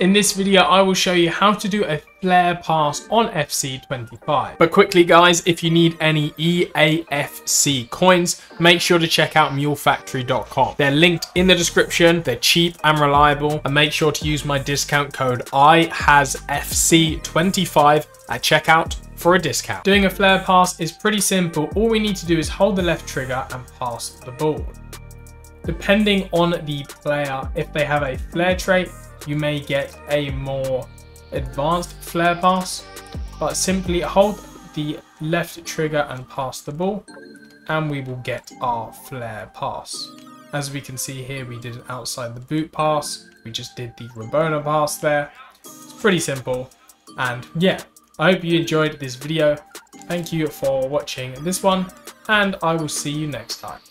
In this video, I will show you how to do a flair pass on FC25. But quickly guys, if you need any EAFC coins, make sure to check out mulefactory.com. They're linked in the description, they're cheap and reliable, and make sure to use my discount code iHAZFC25 at checkout for a discount. Doing a flair pass is pretty simple. All we need to do is hold the left trigger and pass the ball. Depending on the player, if they have a flair trait, you may get a more advanced flair pass, but simply hold the left trigger and pass the ball, and we will get our flair pass. As we can see here, we did an outside the boot pass, we just did the Rabona pass there. It's pretty simple, and yeah, I hope you enjoyed this video. Thank you for watching this one, and I will see you next time.